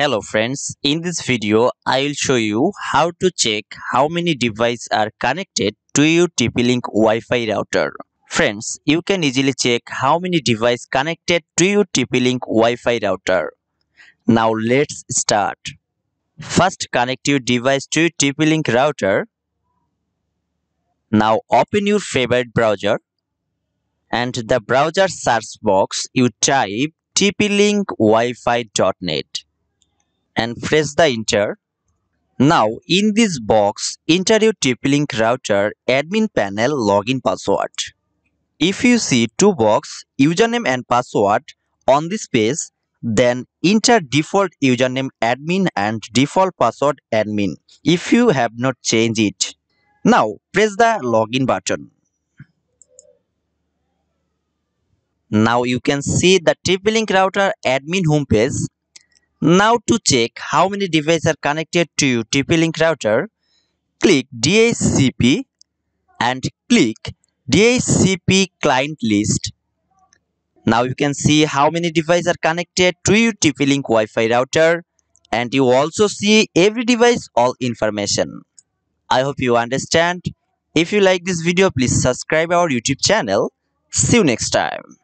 Hello friends, in this video I will show you how to check how many devices are connected to your TP-Link Wi-Fi router. Friends, you can easily check how many devices connected to your TP-Link Wi-Fi router. Now let's start. First connect your device to your TP-Link router. Now open your favorite browser and the browser search box you type tplinkwifi.net and press the enter. Now in this box enter your TP-Link router admin panel login password. If you see two box username and password on this page then enter default username admin and default password admin if you have not changed it. Now press the login button. Now you can see the TP-Link router admin homepage now to check how many devices are connected to your TP-Link router, click DHCP and click DHCP client list. Now you can see how many devices are connected to your TP-Link Wi-Fi router and you also see every device all information. I hope you understand. If you like this video please subscribe our YouTube channel. See you next time.